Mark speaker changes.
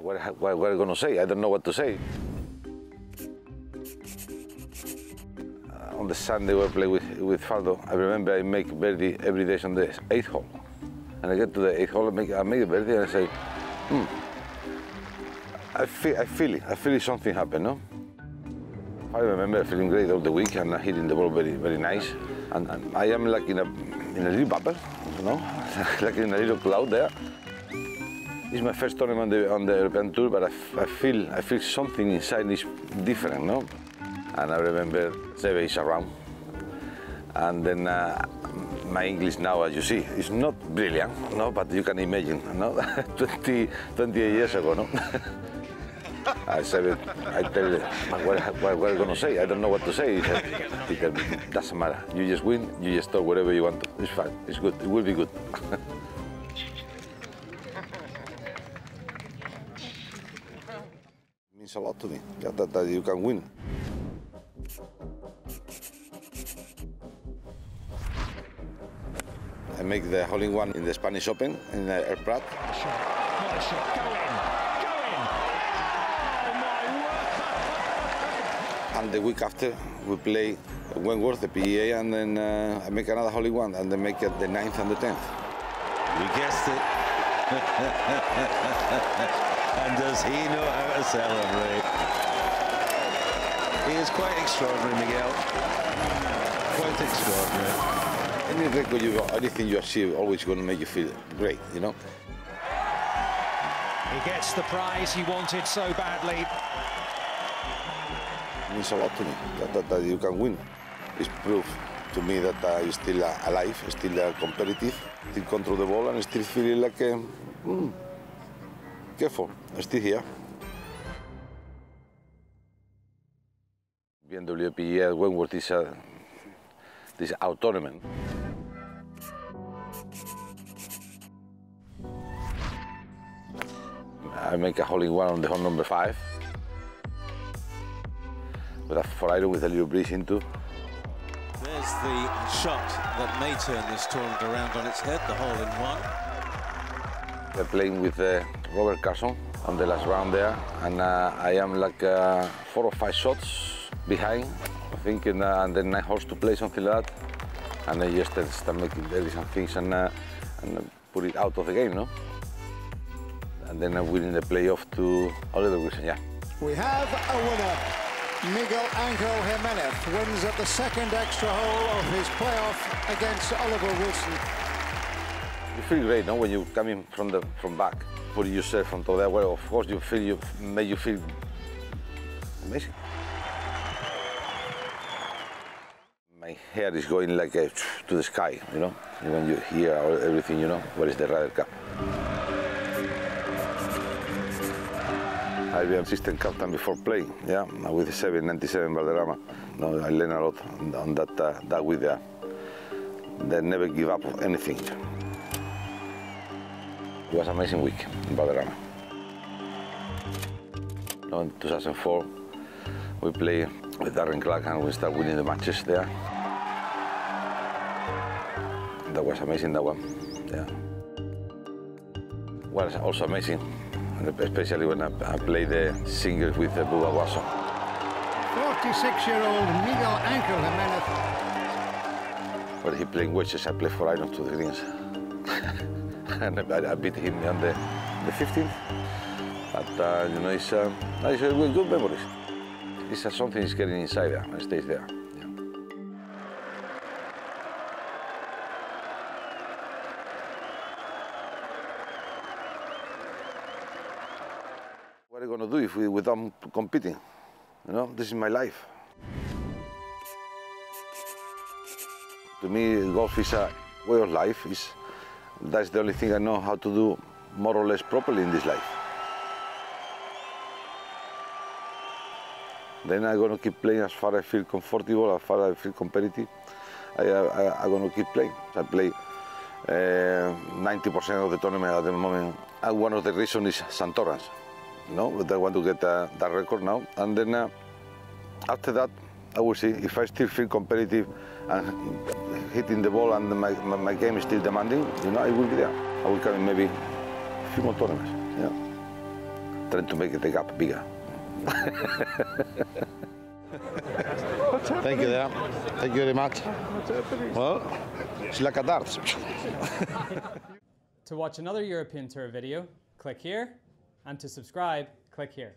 Speaker 1: What, what, what are you going to say? I don't know what to say. Uh, on the Sunday we play with, with Faldo, I remember I make birdie every day on the eighth hole. And I get to the eighth hole, I make, I make a birdie and I say, hmm, I feel, I feel it, I feel it something happened, no? I remember feeling great all the week and hitting the ball very, very nice. And, and I am like in a, in a little bubble, you know, like in a little cloud there. It's my first tournament on the, on the European Tour, but I, I, feel I feel something inside is different, no? And I remember Seve is around. And then uh, my English now, as you see, is not brilliant, no? But you can imagine, no? 20, 28 years ago, no? I said, I tell you, what, what, what are you going to say? I don't know what to say. He said, doesn't matter. You just win, you just talk whatever you want to. It's fine, it's good, it will be good. means a lot to me that, that, that you can win. I make the hole in one in the Spanish Open in El Prat. And the week after, we play Wentworth, the PGA, and then uh, I make another hole in one, and then make it the ninth and the tenth.
Speaker 2: You guessed it. and does he know how to celebrate? He is quite extraordinary, Miguel. Quite extraordinary.
Speaker 1: Any record you anything you achieve, always going to make you feel great, you know.
Speaker 3: He gets the prize he wanted so badly.
Speaker 1: It means a lot to me that, that, that you can win. It's proof to me that uh, you're still uh, alive, still uh, competitive, still control the ball, and still feeling like, uh, mm, careful, i still here. BMW PGA Wentworth is a this our tournament. I make a hole in one on the hole number five. With a four iron with a little breeze into.
Speaker 2: There's the shot that may turn this tournament around on its head, the hole in one.
Speaker 1: They're playing with uh, Robert Karlsson on the last round there, and uh, I am like uh, four or five shots behind, I think, and, uh, and then nine holes to play, something like that. And I just start, making dirty some things and, uh, and put it out of the game, no? And then I'm winning the playoff to Oliver Wilson, yeah.
Speaker 4: We have a winner. Miguel Angel Jimenez wins at the second extra hole of his playoff against Oliver Wilson.
Speaker 1: You feel great, no? When you come in from the from back, put yourself on top there. Well, of course, you feel you make you feel amazing. My hair is going like a, to the sky, you know. When you hear everything, you know, what is the Ryder Cup? I've been assistant captain before playing, yeah, with the 797 Valderrama. No, I learned a lot on, that, uh, that with the, they never give up of anything. It was an amazing week in Valderrama. No, in 2004, we play with Darren Clarke and we start winning the matches there. That was amazing, that one, yeah. Was also amazing especially when I, I play the singles with uh, Bubba Watson.
Speaker 4: 46-year-old Miguel Angel Jimenez.
Speaker 1: When he playing wedges, I play four irons to the greens. and I, I, beat him on the, the 15th. But, uh, you know, it's, uh, it's uh, good memories. It's uh, something is getting inside there and stays there. What are you going to do if we without competing? You know, this is my life. To me, golf is a way of life. It's, That's the only thing I know how to do more or less properly in this life. Then I'm going to keep playing as far as I feel comfortable, as far as I feel competitive. I, am going to keep playing. I play eh, 90% uh, of the tournament at the moment. And one of the reasons is Santoras. You know, but I want to get uh, that record now. And then uh, after that, I will see if I still feel competitive and hitting the ball and my, my, my game is still demanding, you know, I will be there. I will carry maybe a few more tournaments, you know, trying to make the gap bigger.
Speaker 5: Thank you there. Thank you very much. Well, it's like a dart.
Speaker 6: to watch another European Tour video, click here, and to subscribe, click here.